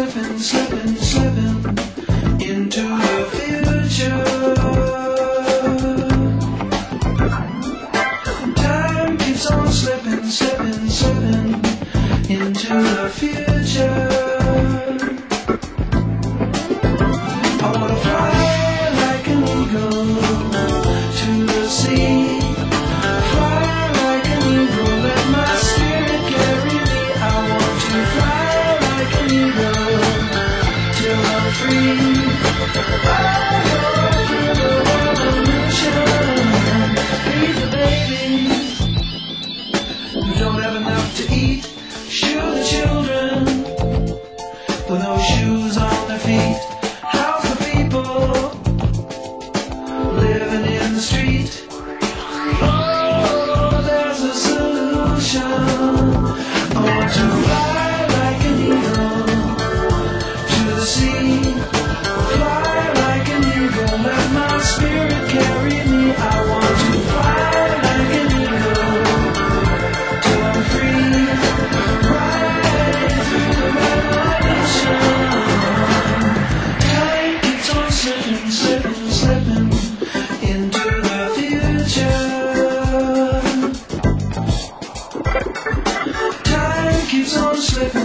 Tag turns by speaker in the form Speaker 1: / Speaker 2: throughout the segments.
Speaker 1: slipping, slipping, slipping into the future. Time keeps on slipping, slipping, slipping into the future. I wanna fly like an eagle.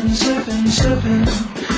Speaker 1: slipping, slipping.